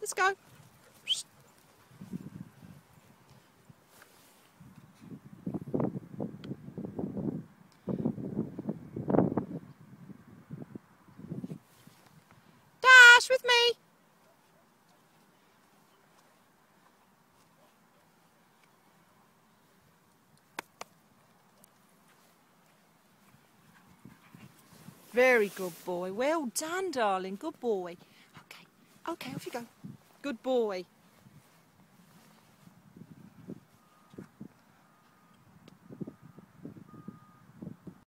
Let's go. Dash with me. Very good boy. Well done, darling. Good boy. Okay. Off you go. Good boy.